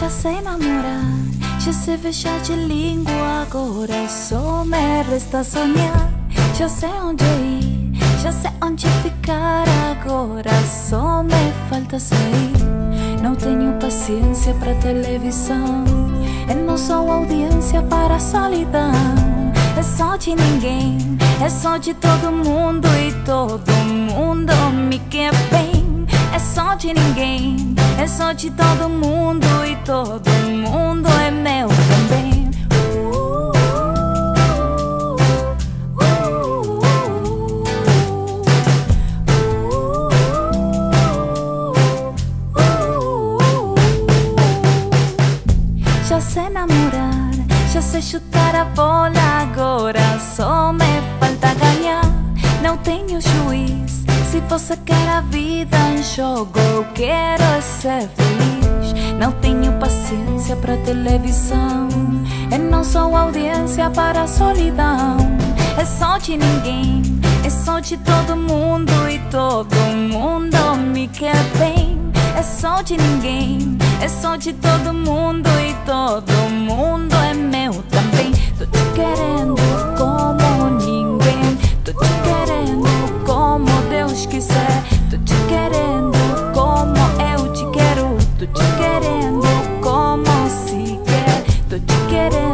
Já sei namorar, já sei fechar de língua. Agora só me resta sonhar. Já sei onde ir, já sei onde ficar. Agora só me falta sair. Não tenho paciência pra televisão. Eu não sou audiência para a solidão. É só de ninguém, é só de todo mundo e todo ninguém, é só de todo mundo e todo mundo é meu também. Já sei namorar, já sei chutar a bola. Agora só me falta ganhar. Não tenho juiz. Se você quer a vida em jogo, eu quero é ser feliz. Não tenho paciência pra televisão. Eu não sou audiência para a solidão. É só de ninguém, é só de todo mundo e todo mundo me quer bem. É só de ninguém, é só de todo mundo Deus quiser. Tô te querendo como eu te quero. Tô te querendo como se quer. Tô te querendo.